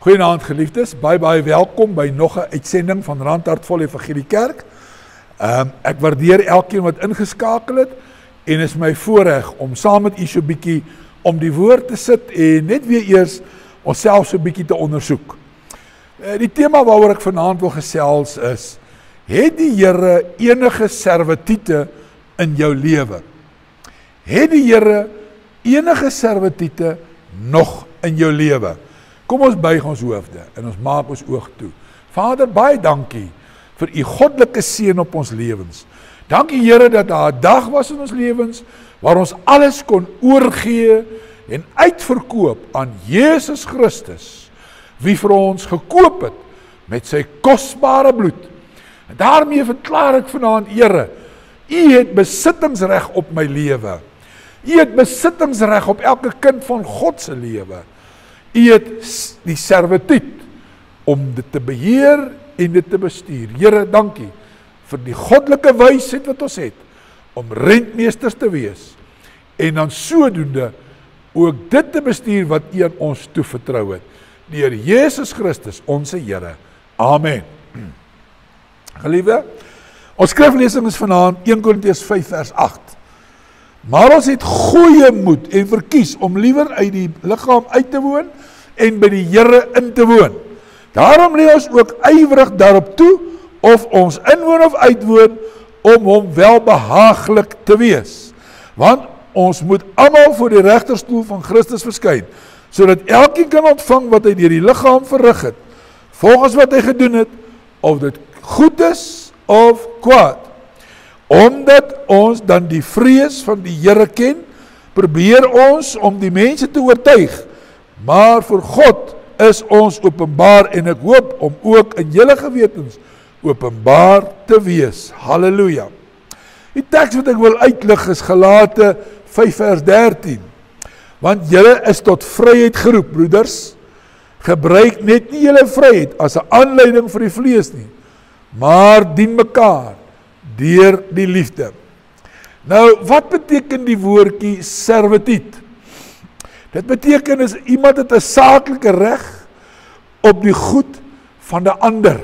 Goeienaand geliefdes, baie baie welkom by nog 'n uitsending van Randhartvol Evangelie Kerk. Ehm um, ek waardeer elkeen wat ingeskakel het en is my voorreg om saam met u so 'n bietjie om die woord te sit en net weer eers onsself so 'n bietjie te ondersoek. Uh, die tema waaroor ek vanaand wil gesels is: Het die Here enige servitute in jou lewe? Het die Here enige servitute nog in jou lewe? Kom ons buig ons hoofde en ons maak ons oog toe. Vader, baie dankie vir u goddelike seën op ons lewens. Dankie Here dat daar 'n dag was in ons lewens waar ons alles kon oorgee en uitverkoop aan Jesus Christus wie vir ons gekoop het met sy kosbare bloed. En daarmee verklaar ek vanaand Here, u het besittingsreg op my lewe. U het besittingsreg op elke kind van God se lewe. U het die servituut om dit te beheer en dit te bestuur. Here, dankie vir die goddelike wysheid wat ons het om rentmeesters te wees en dan sodoende ook dit te bestuur wat U aan ons toevertrou het deur Jesus Christus ons Here. Amen. Geliefde, ons skriflesing is vanaand 1 Korintiërs 5 vers 8. Maar ons het goeie moed en verkies om liewer uit die liggaam uit te woon en by die Here in te woon. Daarom lê ons ook ywerig daarop toe of ons inwoon of uitwoon om hom welbehaaglik te wees. Want ons moet almal voor die regterstoel van Christus verskyn sodat elkeen kan ontvang wat hy deur die liggaam verrig het volgens wat hy gedoen het of dit goed is of kwaad omdat ons dan die vrees van die Here ken, probeer ons om die mense te oortuig. Maar vir God is ons openbaar en ek hoop om ook in julle gewetens openbaar te wees. Halleluja. Die teks wat ek wil uitlig is Galate 5 vers 13. Want julle is tot vryheid geroep, broeders. Gebruik net nie julle vryheid as 'n aanleiding vir die vlees nie, maar dien mekaar deur die liefde. Nou, wat beteken die woordjie servituut? Dit beteken is iemand het 'n saaklike reg op die goed van 'n ander.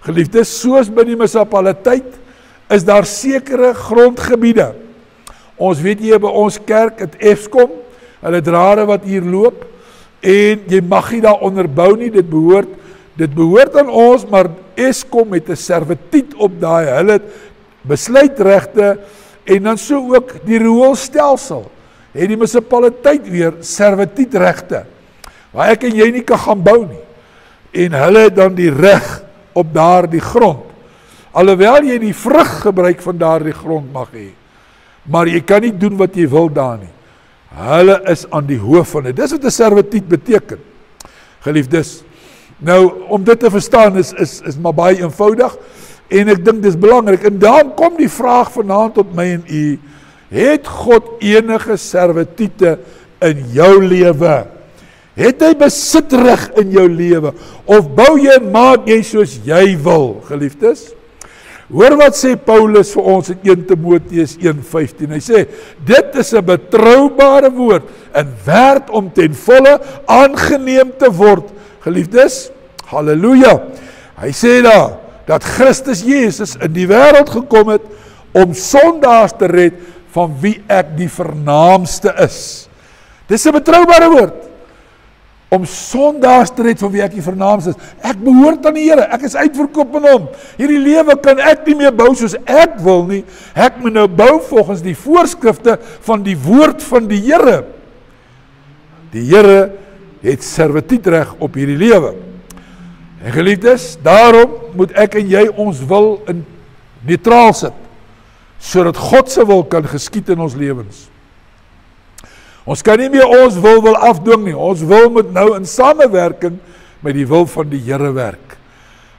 Geliefdes, soos by die munisipaliteit is daar sekere grondgebiede. Ons weet jy by ons kerk het Eskom, hulle drade wat hier loop en jy mag nie daar onderbou nie, dit behoort dit behoort aan ons, maar Eskom het 'n servituut op daai. Hulle het besluitregte en dan so ook die rioolstelsel. Het die munisipaliteit weer servituutregte waar ek en jy nie kan gaan bou nie. En hulle dan die reg op daardie grond. Alhoewel jy die vrug gebruik van daardie grond mag hê, maar jy kan nie doen wat jy wil daar nie. Hulle is aan die hoof van dit. Dis wat 'n servituut beteken. Geliefdes. Nou om dit te verstaan is is is maar baie eenvoudig. En ek dink dis belangrik. En dan kom die vraag vanaand tot my en u: Het God enige servitute in jou lewe? Het hy besitreg in jou lewe of bou jy en maak jy soos jy wil, geliefdes? Hoor wat sê Paulus vir ons in 1 Timoteus 1:15. Hy sê: "Dit is 'n betroubare woord en werd om ten volle aangeneem te word." Geliefdes, haleluja. Hy sê daar: dat Christus Jesus in die wêreld gekom het om sondaars te red van wie ek die vernaamste is. Dis 'n betroubare woord. Om sondaars te red van wie ek die vernaamste is. Ek behoort aan die Here. Ek is uitverkoop aan hom. Hierdie lewe kan ek nie meer bou soos ek wil nie. Ek moet nou bou volgens die voorskrifte van die woord van die Here. Die Here het servituutreg op hierdie lewe. En geliefdes, daarom moet ek en jy ons wil in neutraal sit sodat God se wil kan geskied in ons lewens. Ons kan nie meer ons wil wil afdwing nie. Ons wil moet nou in samewerking met die wil van die Here werk.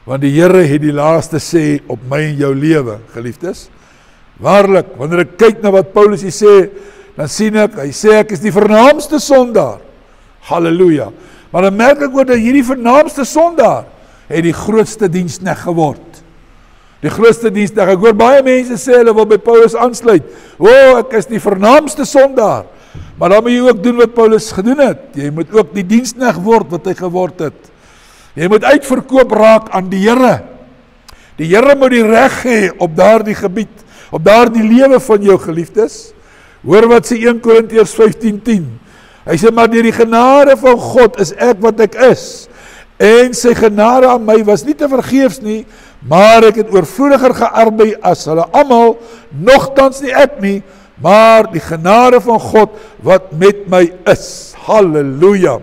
Want die Here het die laaste sê op my en jou lewe, geliefdes. Waarlik, wanneer ek kyk na wat Paulus hier sê, dan sien ek, hy sê ek is die vernaamste sondaar. Halleluja. Maar dan merk ek ook dat hierdie vernaamste sondaar het die grootste dienskneg geword. Die grootste dienskneg. Ek hoor baie mense sê hulle wil by Paulus aansluit. O, oh, ek is die vernaamste sondaar. Maar dan moet jy ook doen wat Paulus gedoen het. Jy moet ook die dienskneg word wat hy geword het. Jy moet uitverkoop raak aan die Here. Die Here moet die reg hê op daardie gebied, op daardie lewe van jou geliefdes. Hoor wat sê 1 Korintiërs 15:10. Hy sê maar deur die genade van God is ek wat ek is. En sy genade aan my was nie te vergeefs nie, maar ek het oorvloediger gearbei as hulle almal, nogtans nie ek nie, maar die genade van God wat met my is. Halleluja.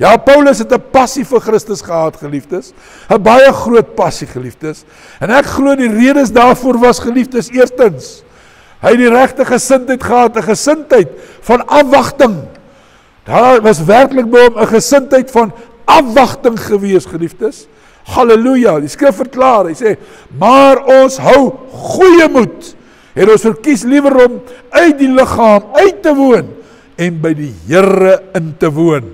Ja, Paulus het 'n passie vir Christus gehad, geliefdes. 'n Baie groot passie, geliefdes. En ek glo die redes daarvoor was geliefdes eerstens hy het die regte gesindheid gehad, 'n gesindheid van afwagting. Daar was werklik by hom 'n gesindheid van afwagting gewees, geliefdes. Halleluja. Die skrif verklaar, hy sê, "Maar ons hou goeie moed." Het ons verkies liewer om uit die liggaam uit te woon en by die Here in te woon.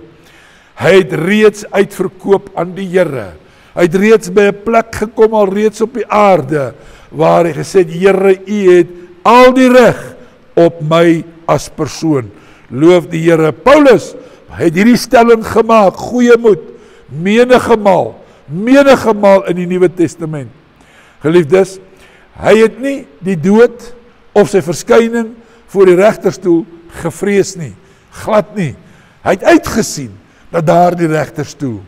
Hy het reeds uitverkoop aan die Here. Hy het reeds by 'n plek gekom al reeds op die aarde waar hy gesê het Here u het al die reg op my as persoon. Loof die Here. Paulus het hierdie stelling gemaak, goeie moed, menige maal, menige maal in die Nuwe Testament. Geliefdes, hy het nie die dood of sy verskyning voor die regterstoel gevrees nie, glad nie. Hy het uitgesien na daardie regterstoel.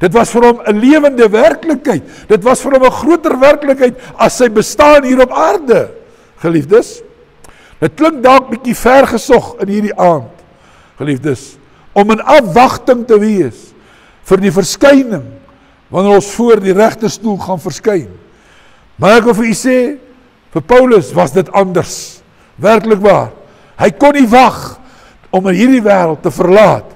Dit was vir hom 'n lewende werklikheid. Dit was vir hom 'n groter werklikheid as sy bestaan hier op aarde. Geliefdes, dit klink dalk bietjie ver gesog in hierdie aand. Geliefdes, om in afwagting te wees vir die verskyning wanneer ons voor die regterstoel gaan verskyn. Maar ek wil vir u sê vir Paulus was dit anders. Werklik waar. Hy kon nie wag om hierdie wêreld te verlaat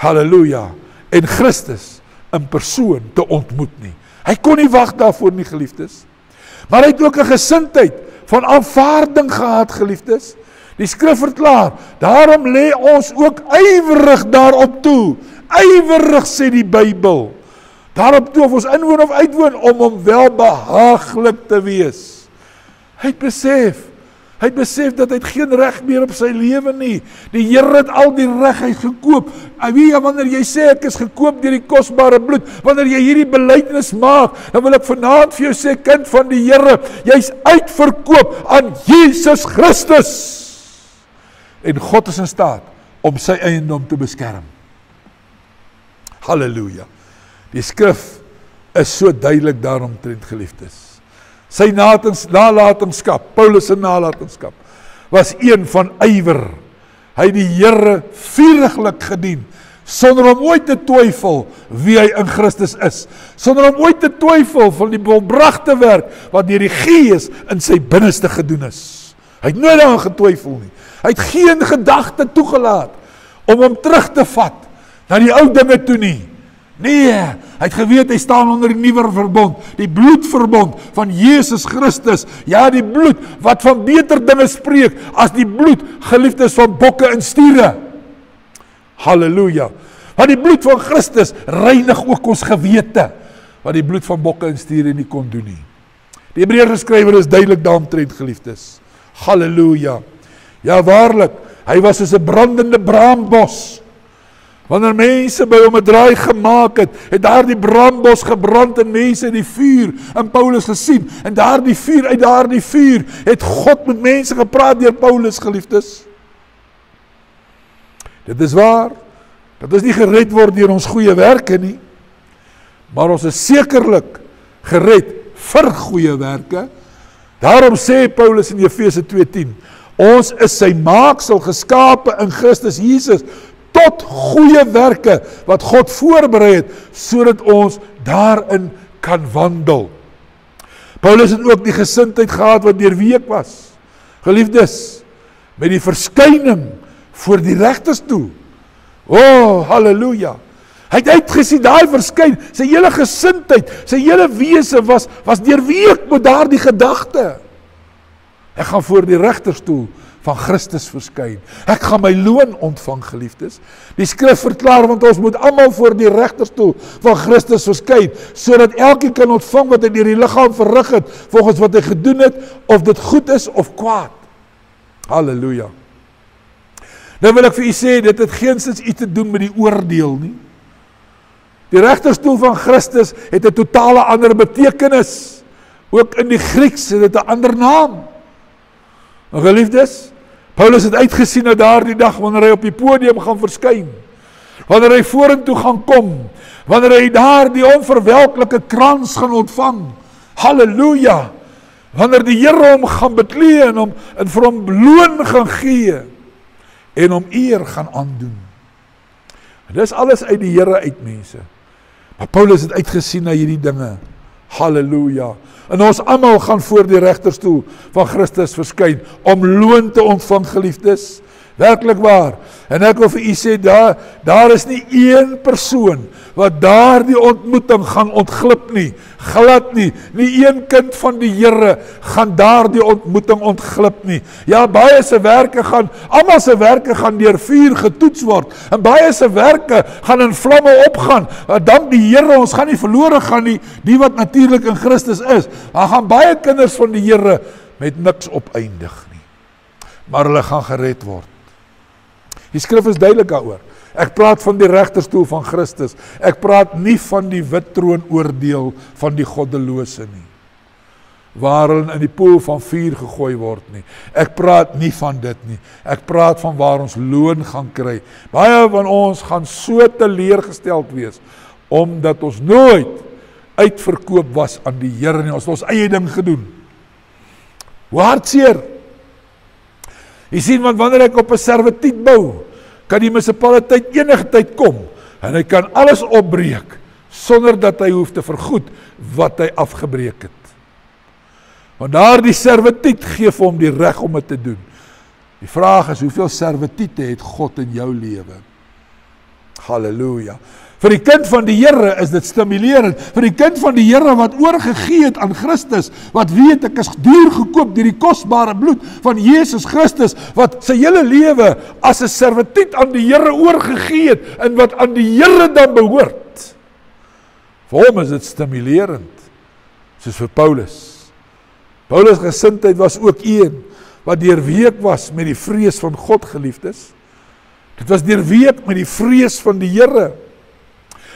Halleluja. En Christus in persoon te ontmoet nie. Hy kon nie wag daarvoor nie, geliefdes. Maar hy het ook 'n gesindheid van aanvaarding gehad, geliefdes. Die skrif verklaar, daarom lê ons ook ywerig daarop toe. Ywerig sê die Bybel. Daarop toe of ons inwoon of uitwoon om hom welbehaaglik te wees. Hy het besef Hy het besef dat hy geen reg meer op sy lewe nie. Die Here het al die reg uitgekoop. En wie wanneer jy sê ek is gekoop deur die kosbare bloed, wanneer jy hierdie belydenis maak, dan wil ek vanaand vir jou sê kind van die Here, jy's uitverkoop aan Jesus Christus. En God is in staat om sy eiendom te beskerm. Halleluja. Die skrif is so duidelik daaromtrent geliefdes. Sy natings, nalatenskap, Paulus se nalatenskap was een van ywer. Hy het die Here vuriglik gedien sonder om ooit te twyfel wie hy in Christus is, sonder om ooit te twyfel van die volbragte werk wat deur die Gees in sy binneste gedoen is. Hy het nooit daaraan getwyfel nie. Hy het geen gedagte toegelaat om hom terug te vat na die ou dinge toe nie. Nee, hy het geweet hy staan onder die nuwe verbond, die bloedverbond van Jesus Christus. Ja, die bloed wat van beter dinge spreek as die bloed geliefdes van bokke en stiere. Halleluja. Want die bloed van Christus reinig ook ons gewete wat die bloed van bokke en stiere nie kon doen nie. Die Hebreërs skrywer is duidelik daaromtrent geliefdes. Halleluja. Ja waarlik, hy was soos 'n brandende braambos Wanneer mense by hom 'n draai gemaak het, het daardie brandbos gebrand en mense het die vuur in Paulus gesien en daardie vuur uit daardie vuur het God met mense gepraat deur Paulus geliefdes. Dit is waar dat ons nie gered word deur ons goeie werke nie, maar ons is sekerlik gered vir goeie werke. Daarom sê Paulus in Efese 2:10, ons is sy maaksel geskape in Christus Jesus goeie werke wat God voorberei het sodat ons daarin kan wandel. Paulus het ook die gesindheid gehad wat deurweek was. Geliefdes, met die verskyning voor die regters toe. O, oh, haleluja. Hy het uitgesien daai verskyn, sy hele gesindheid, sy hele wese was was deurweek met daardie gedagte. Ek gaan voor die regters toe van Christus verskyn. Ek gaan my loon ontvang, geliefdes. Die skrif verklaar want ons moet almal voor die regterstoel van Christus verskyn sodat elkeen kan ontvang wat hy deur die liggaam verrig het volgens wat hy gedoen het of dit goed is of kwaad. Halleluja. Nou wil ek vir u sê dit het geensins iets te doen met die oordeel nie. Die regterstoel van Christus het 'n totale ander betekenis. Ook in die Grieks het dit 'n ander naam. Maar geliefdes, Paulus het uitgesien na daardie dag wanneer hy op die podium gaan verskyn. Wanneer hy vorentoe gaan kom, wanneer hy daardie onverwelklike krans gaan ontvang. Halleluja. Wanneer die Here hom gaan beklee en hom en vir hom loon gaan gee en hom eer gaan aandoen. En dis alles uit die Here uit mense. Maar Paulus het uitgesien na hierdie dinge. Halleluja. En ons almal gaan voor die regterstoel van Christus verskyn om loon te ontvang, geliefdes. Werklik waar. En ek wil vir u sê daar daar is nie een persoon wat daardie ontmoeting gaan ontglip nie. Glad nie. Nie een kind van die Here gaan daardie ontmoeting ontglip nie. Ja, baie se werke gaan almal se werke gaan deur vuur getoets word. En baie se werke gaan in vlamme opgaan. Dank die Here, ons gaan nie verlore gaan nie, die wat natuurlik in Christus is. Daar gaan baie kinders van die Here met niks opeindig nie. Maar hulle gaan gered word. Die skrif is duidelik daaroor. Ek praat van die regterstoel van Christus. Ek praat nie van die wit troon oordeel van die goddelose nie. Waar hulle in die poel van vuur gegooi word nie. Ek praat nie van dit nie. Ek praat van waar ons loon gaan kry. Baie van ons gaan so teleurgesteld wees omdat ons nooit uitverkoop was aan die Here nie. Ons het ons eie ding gedoen. Hoe hartseer Jy sien want wanneer ek op 'n servituut bou, kan die munisipaliteit enige tyd kom en hy kan alles opbreek sonder dat hy hoef te vergoed wat hy afgebreek het. Want daardie servituut gee vir hom die reg om dit te doen. Die vraag is hoeveel servitute het God in jou lewe? Halleluja. Vir die kind van die Here is dit stimulerend. Vir die kind van die Here wat oorgegee het aan Christus, wat weet ek is duur gekoop deur die kosbare bloed van Jesus Christus wat sy hele lewe as 'n servituut aan die Here oorgegee het en wat aan die Here dan behoort. Vir hom is dit stimulerend. Soos vir Paulus. Paulus gesindheid was ook een wat deurweek was met die vrees van God geliefdes. Dit was deurweek met die vrees van die Here.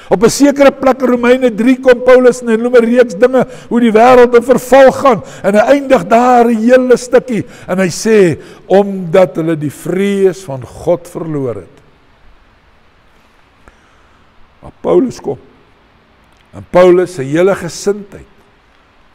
Op 'n sekere plek in Romeine 3 kom Paulus en hy noem 'n reeks dinge hoe die wêreld in verval gaan en hy eindig daar 'n hele stukkie en hy sê omdat hulle die vrees van God verloor het. Maar Paulus kom. En Paulus se hele gesindheid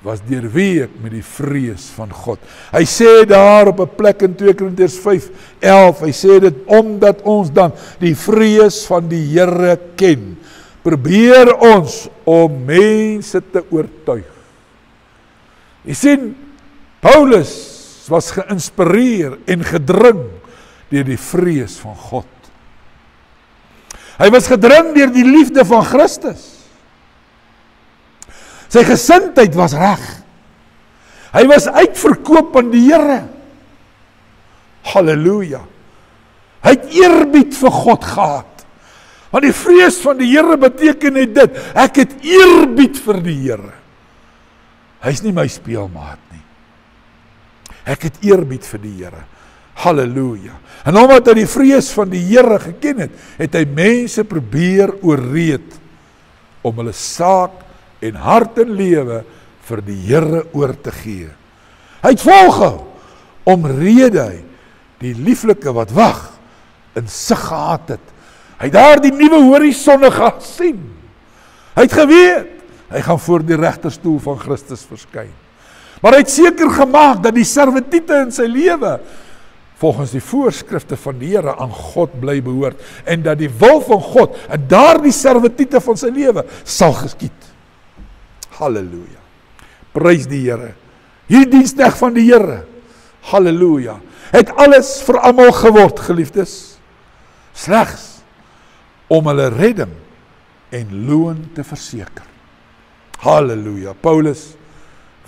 was deurweek met die vrees van God. Hy sê daar op 'n plek in 2 Korintiërs 5:11, hy sê dit omdat ons dan die vrees van die Here ken probeer ons om mense te oortuig. Jy sien Paulus was geïnspireer en gedring deur die vrees van God. Hy was gedring deur die liefde van Christus. Sy gesindheid was reg. Hy was uitverkoop aan die Here. Halleluja. Hy het eerbied vir God gehad. Want die vrees van die Here beteken net dit, ek het eerbied vir die Here. Hy's nie my speelmaat nie. Ek het eerbied vir die Here. Halleluja. En omdat hy die vrees van die Here geken het, het hy mense probeer ooreed om hulle saak en hart en lewe vir die Here oor te gee. Hy het volgehou omrede hy die lieflike wat wag in sig gehad het Hy het daar die nuwe horisonne gesien. Hy het geweet hy gaan voor die regterstoel van Christus verskyn. Maar hy het seker gemaak dat die servitute in sy lewe volgens die voorskrifte van die Here aan God bly behoort en dat die wil van God in daardie servitute van sy lewe sal geskied. Halleluja. Prys die Here. Hierdie diensdag van die Here. Halleluja. Het alles vir almal geword, geliefdes. Slegs om hulle redding en loon te verseker. Halleluja. Paulus,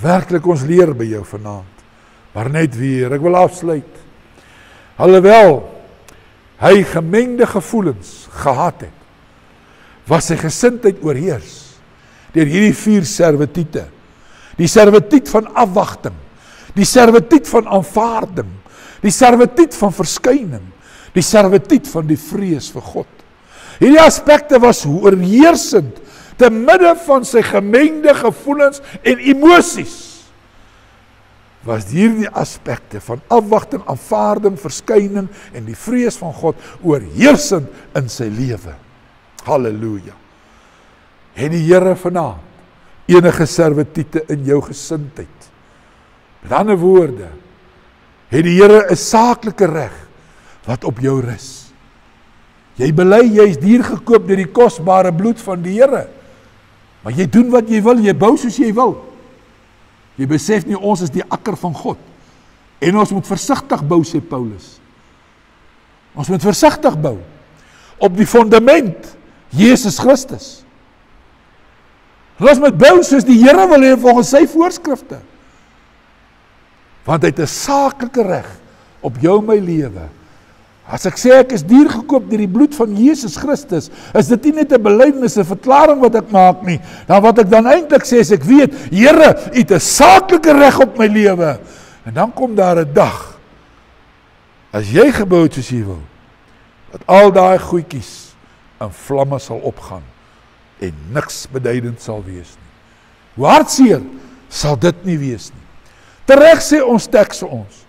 werklik ons leer by jou vanaand. Maar net weer, ek wil afsluit. Alhoewel hy gemengde gevoelens gehad het, was sy gesindheid oorheers deur hierdie vier servitute. Die servituut van afwagting, die servituut van aanvaarding, die servituut van verskyning, die servituut van die vrees vir God. Hierdie aspekte was oorheersend te midde van sy gemengde gevoelens en emosies was hierdie aspekte van afwagting, aanvaarding, verskyning en die vrees van God oorheersend in sy lewe. Halleluja. Het die Here vanaand enige servitiete in jou gesindheid? Met ander woorde, het die Here 'n saaklike reg wat op jou rus. Jy bely jy's duur gekoop deur die kosbare bloed van die Here. Maar jy doen wat jy wil, jy bou soos jy wil. Jy besef nie ons is die akker van God. En ons moet versigtig bou sê Paulus. Ons moet versigtig bou op die fundament Jesus Christus. Ons moet bou soos die Here wil hê volgens sy voorskrifte. Want hy het 'n saaklike reg op jou en my lewe. As ek sê ek is duur gekoop deur die bloed van Jesus Christus, is dit nie net 'n belydenis, 'n verklaring wat ek maak nie. Dan wat ek dan eintlik sê is ek weet, Here, U het 'n saaklike reg op my lewe. En dan kom daar 'n dag as jy gebou het soos jy wil, dat al daai goedjies in vlamme sal opgaan en niks beduidend sal wees nie. Hoe hartseer sal dit nie wees nie. Tereg sê ons teks vir ons.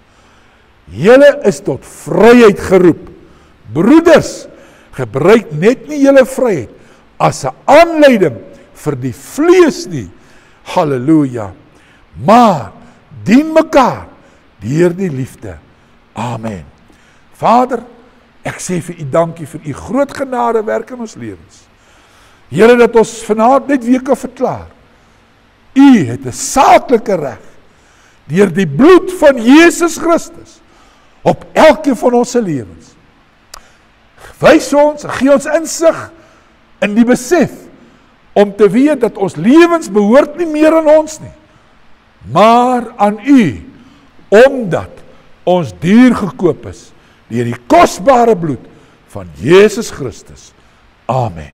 Julle is tot vryheid geroep. Broeders, gebruik net nie julle vryheid as 'n aanleiding vir die vlees nie. Halleluja. Maar dien mekaar deur die liefde. Amen. Vader, ek sê vir U dankie vir U groot genade werk in ons lewens. Here dat ons vanaand net weer kan verklaar. U het 'n saaklike reg deur die bloed van Jesus Christus op elkeen van ons se lewens. Wys ons, gee ons insig in die besef om te weet dat ons lewens behoort nie meer aan ons nie, maar aan U omdat ons duur gekoop is deur die kosbare bloed van Jesus Christus. Amen.